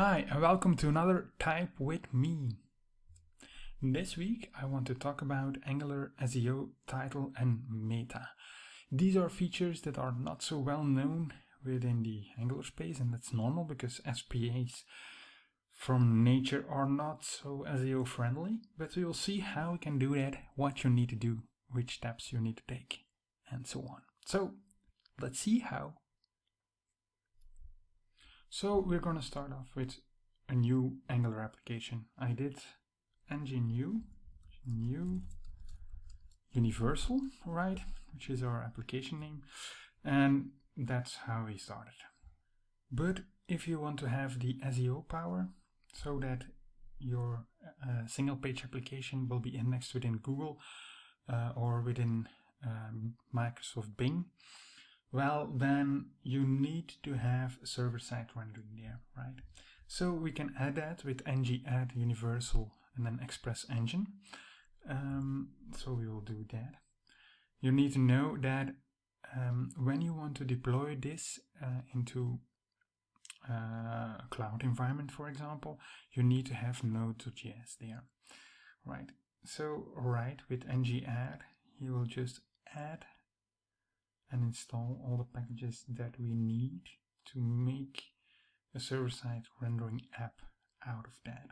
Hi, and welcome to another Type with Me. This week I want to talk about Angular SEO, title, and meta. These are features that are not so well known within the Angular space, and that's normal because SPAs from nature are not so SEO friendly. But we will see how we can do that, what you need to do, which steps you need to take, and so on. So let's see how. So we're going to start off with a new Angular application. I did ng new, new universal, right, which is our application name, and that's how we started. But if you want to have the SEO power, so that your uh, single page application will be indexed within Google uh, or within um, Microsoft Bing, well, then you need to have server-side rendering there, right? So we can add that with ng add universal and then express engine. Um, so we will do that. You need to know that um, when you want to deploy this uh, into uh, a cloud environment, for example, you need to have Node.js there, right? So, right, with ng add, you will just add and install all the packages that we need to make a server-side rendering app out of that.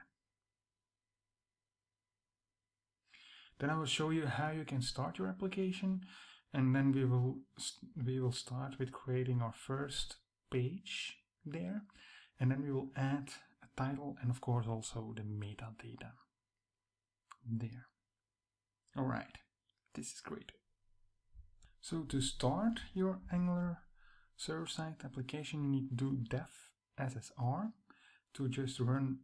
Then I will show you how you can start your application and then we will we will start with creating our first page there and then we will add a title and of course also the metadata there. Alright, this is great. So to start your Angular server-side application you need to do def ssr to just run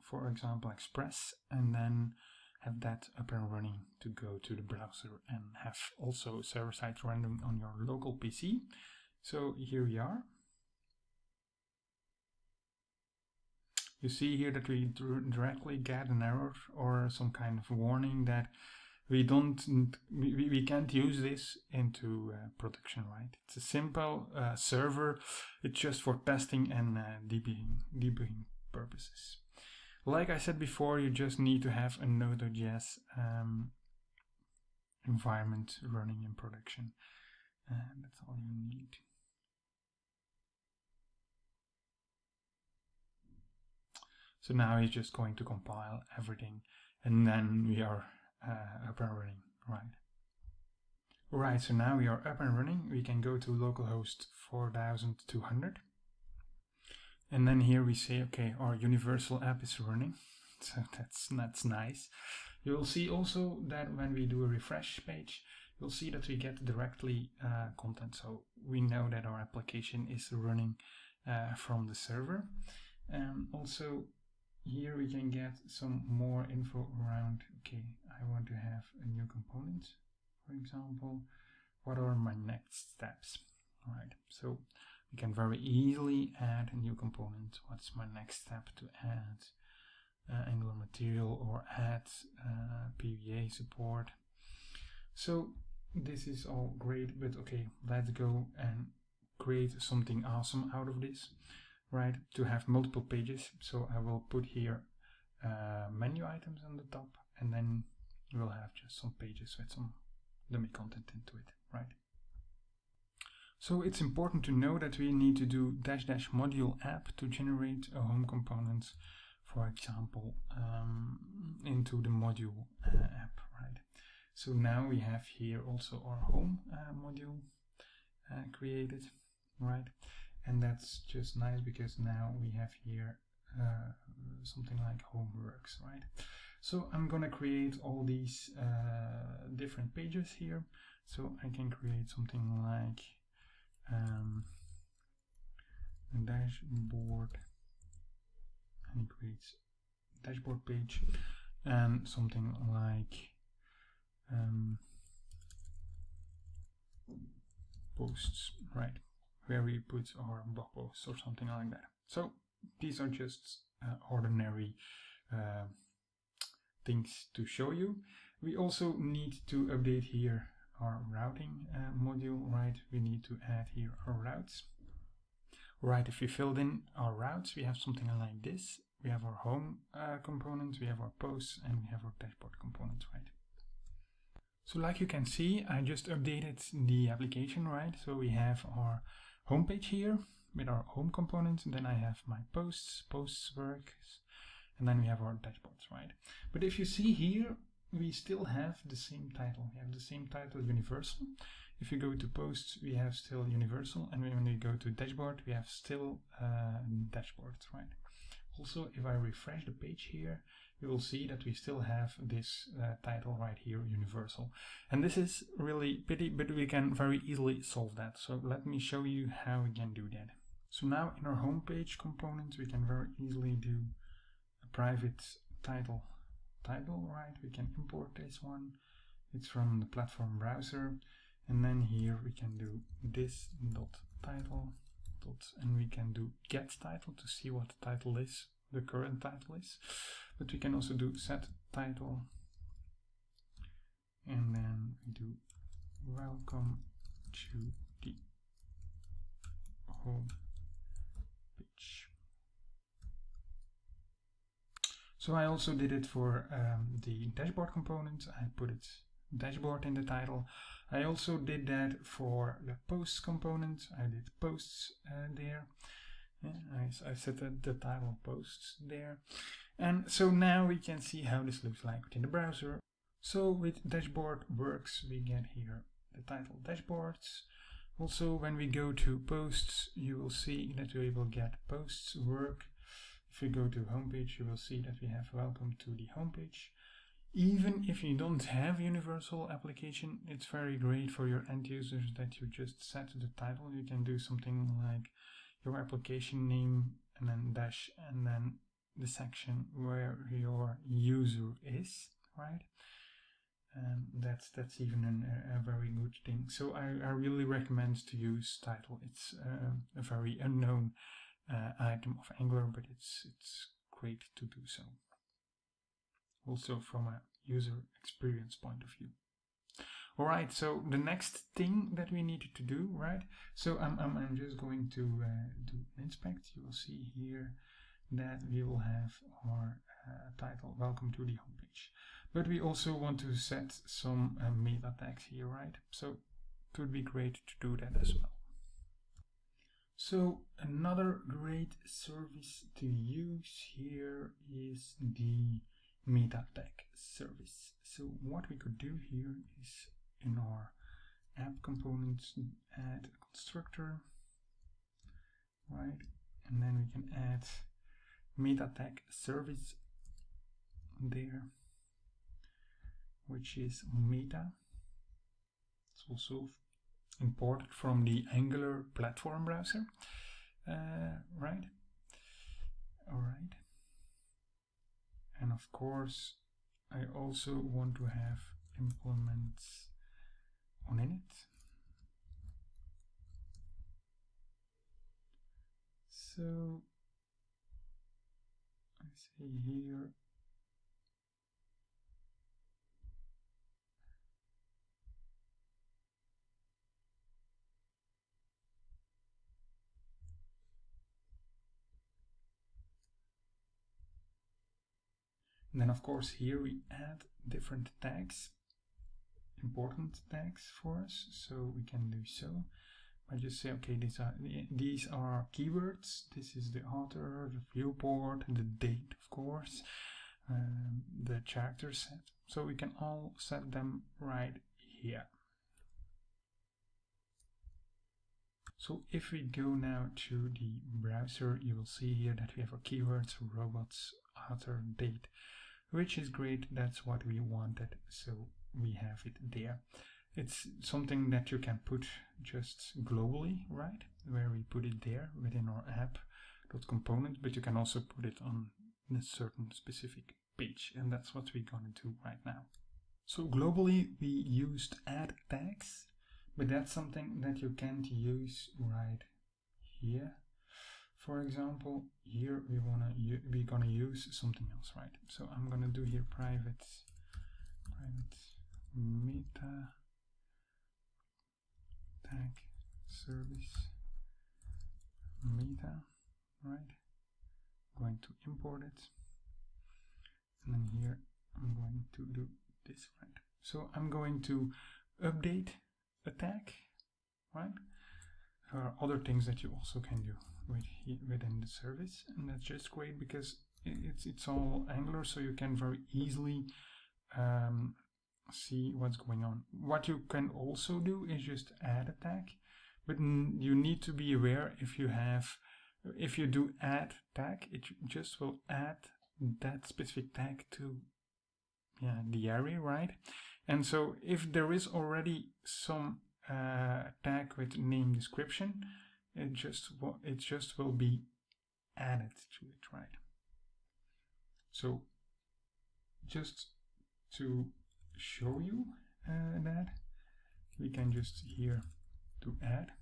for example express and then have that up and running to go to the browser and have also server-side rendering on your local PC. So here we are. You see here that we directly get an error or some kind of warning that we don't we, we can't use this into uh, production right? It's a simple uh, server. It's just for testing and uh, debugging debugging purposes. Like I said before you just need to have a Node.js um, environment running in production. And that's all you need. So now he's just going to compile everything and then we are uh, up and running, right? Right, so now we are up and running. We can go to localhost 4200. And then here we say, okay, our universal app is running. So that's, that's nice. You will see also that when we do a refresh page, you'll see that we get directly uh, content. So we know that our application is running uh, from the server. Um, also, here we can get some more info around, okay, I want to have a new component, for example, what are my next steps? All right, so we can very easily add a new component. What's my next step to add uh, Angular material or add uh, PWA support? So this is all great, but okay, let's go and create something awesome out of this, right? To have multiple pages. So I will put here uh, menu items on the top and then we'll have just some pages with some dummy content into it, right? So it's important to know that we need to do dash dash module app to generate a home component, for example, um, into the module uh, app, right? So now we have here also our home uh, module uh, created, right? And that's just nice because now we have here uh, something like homeworks, right? So I'm gonna create all these uh, different pages here. So I can create something like um, a dashboard and creates dashboard page and something like um, posts, right? Where we put our blog posts or something like that. So these are just uh, ordinary uh, things to show you. We also need to update here our routing uh, module, right? We need to add here our routes. Right, if we filled in our routes, we have something like this. We have our home uh, components, we have our posts, and we have our dashboard components, right? So like you can see, I just updated the application, right? So we have our homepage here with our home components, and then I have my posts, posts works, and then we have our dashboards, right? But if you see here, we still have the same title. We have the same title universal. If you go to posts, we have still universal. And when we go to dashboard, we have still uh, dashboards, right? Also, if I refresh the page here, you will see that we still have this uh, title right here, universal. And this is really pity, but we can very easily solve that. So let me show you how we can do that. So now in our homepage components, we can very easily do private title title, right? We can import this one. It's from the platform browser. And then here we can do this dot title dot, and we can do get title to see what the title is, the current title is. But we can also do set title. And then we do welcome to the home page. So I also did it for um, the dashboard component. I put it dashboard in the title. I also did that for the posts component. I did posts uh, there. Yeah, I, I set the, the title posts there. And so now we can see how this looks like within the browser. So with dashboard works, we get here the title dashboards. Also, when we go to posts, you will see that we will get posts work if you go to homepage, you will see that we have welcome to the homepage. Even if you don't have universal application, it's very great for your end users that you just set the title. You can do something like your application name and then dash and then the section where your user is, right? And that's that's even an, a, very good thing. So I, I really recommend to use title. It's uh, a very unknown uh, item of Angular, but it's it's great to do so. Also from a user experience point of view. All right, so the next thing that we need to do, right? So I'm, I'm, I'm just going to uh, do inspect. You will see here that we will have our uh, title, welcome to the homepage. But we also want to set some uh, meta tags here, right? So it would be great to do that as well. So another great service to use here is the meta tag service. So what we could do here is in our app components add a constructor, right? And then we can add meta tag service there, which is meta. It's also imported from the Angular platform browser, uh, right? All right. And of course, I also want to have implements OnInit. So I say here And then of course here we add different tags, important tags for us, so we can do so. I just say, okay, these are these are keywords. This is the author, the viewport, the date, of course, um, the character set. So we can all set them right here. So if we go now to the browser, you will see here that we have our keywords, robots, author, date which is great. That's what we wanted. So we have it there. It's something that you can put just globally, right? Where we put it there within our app Dot component, but you can also put it on a certain specific page. And that's what we're going to do right now. So globally, we used add tags, but that's something that you can't use right here for example, here we wanna we're gonna use something else, right? So I'm gonna do here private private meta tag service meta, right? I'm going to import it. And then here I'm going to do this, right? So I'm going to update a tag, right? There are other things that you also can do with within the service, and that's just great because it's it's all Angular, so you can very easily um, see what's going on. What you can also do is just add a tag, but you need to be aware if you have if you do add tag, it just will add that specific tag to yeah the array, right? And so if there is already some uh, tag with name description, it just it just will be added to it, right? So just to show you uh, that, we can just here to add.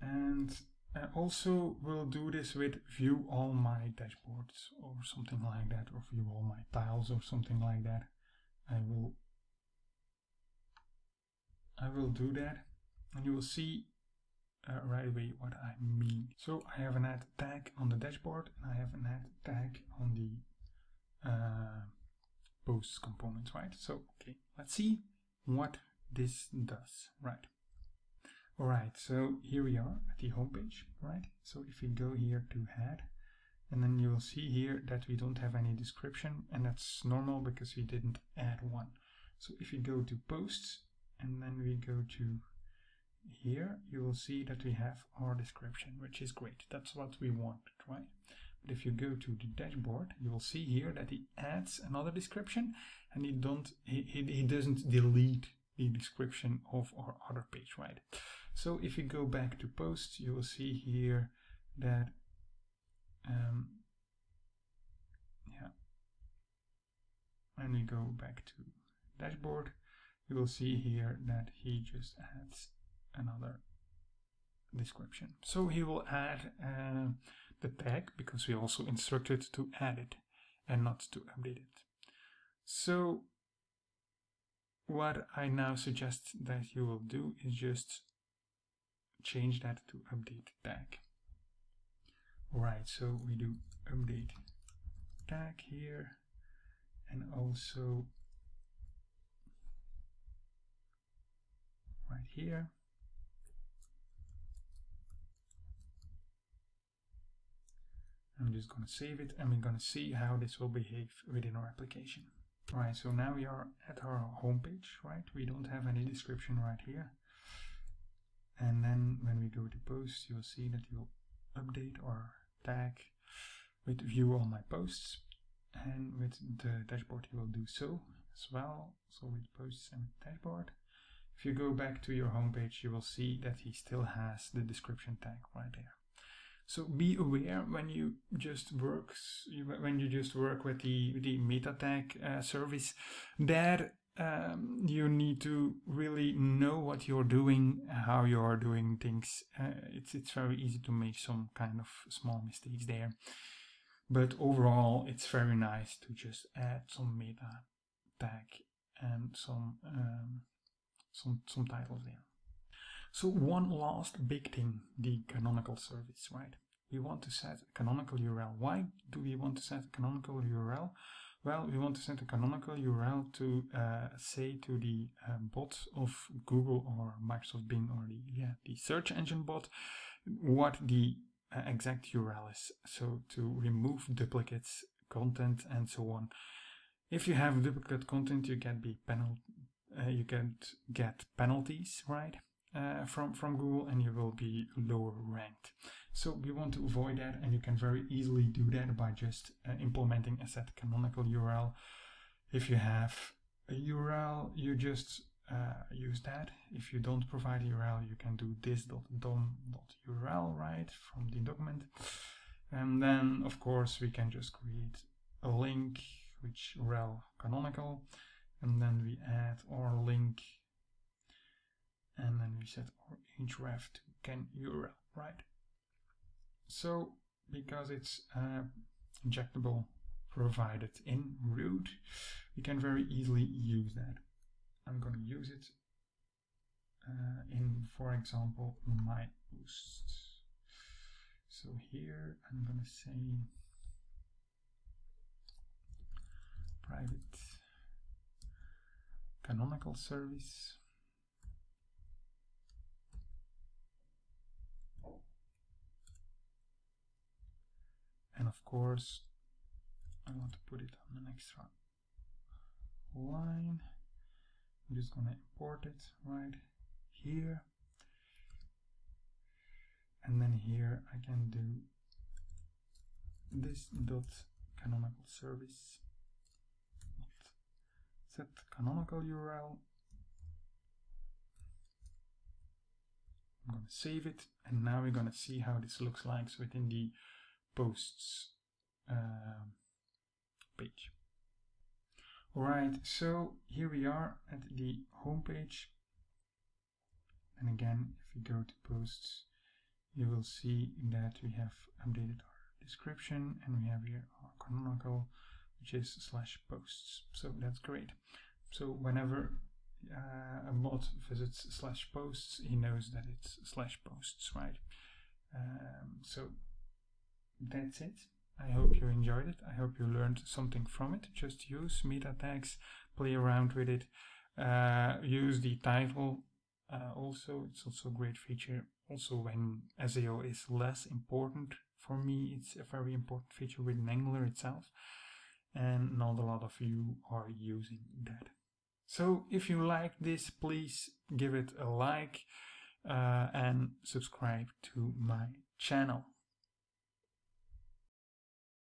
And uh, also we'll do this with view all my dashboards or something like that or view all my tiles or something like that. I will I will do that and you will see uh, right away what I mean. So I have an add tag on the dashboard and I have an add tag on the uh, posts components, right? So, okay, let's see what this does, right? All right, so here we are at the home page, right? So if we go here to head, and then you will see here that we don't have any description, and that's normal because we didn't add one. So if we go to posts, and then we go to here, you will see that we have our description, which is great. That's what we want, right? But if you go to the dashboard, you will see here that he adds another description, and he don't he, he, he doesn't delete the description of our other page, right? So if you go back to posts, you will see here that um, yeah, and we go back to dashboard, you will see here that he just adds another description. So he will add uh, the tag because we also instructed to add it and not to update it. So what I now suggest that you will do is just change that to update tag. Alright, so we do update tag here and also right here. I'm just going to save it and we're going to see how this will behave within our application. Alright, so now we are at our homepage, right? We don't have any description right here. And then when we go to posts you'll see that you'll update or tag with view all my posts. And with the dashboard you will do so as well. So with posts and dashboard. If you go back to your homepage, you will see that he still has the description tag right there so be aware when you just works when you just work with the the meta tag uh, service that um, you need to really know what you're doing, how you're doing things. Uh, it's it's very easy to make some kind of small mistakes there, but overall, it's very nice to just add some meta tag and some um, some some titles there. So one last big thing, the canonical service, right? We want to set a canonical URL. Why do we want to set a canonical URL? Well, we want to set a canonical URL to uh, say to the uh, bot of Google or Microsoft Bing or the yeah the search engine bot what the uh, exact URL is. So to remove duplicates, content, and so on. If you have duplicate content, you can be penal, uh, you can get penalties, right? Uh, from from Google, and you will be lower ranked. So we want to avoid that and you can very easily do that by just uh, implementing a set canonical URL. If you have a URL, you just uh, use that. If you don't provide a URL, you can do this.dom.url, right, from the document. And then, of course, we can just create a link, which rel canonical, and then we add our link, and then we set our href to can URL, right? So because it's uh, injectable provided in root, we can very easily use that. I'm going to use it uh, in, for example, my posts. So here I'm going to say private canonical service. And of course, I want to put it on an extra line. I'm just to import it right here. And then here I can do this dot canonical service set canonical URL. I'm going to save it and now we're going to see how this looks like within the posts uh, page. Alright, so here we are at the home page. And again, if we go to posts, you will see that we have updated our description and we have here our canonical, which is slash posts. So that's great. So whenever uh, a bot visits slash posts, he knows that it's slash posts, right? Um, so that's it. I hope you enjoyed it. I hope you learned something from it. Just use meta tags, play around with it. Uh, use the title uh, also. It's also a great feature. Also when SEO is less important for me, it's a very important feature within Angular itself. And not a lot of you are using that. So if you like this, please give it a like uh, and subscribe to my channel.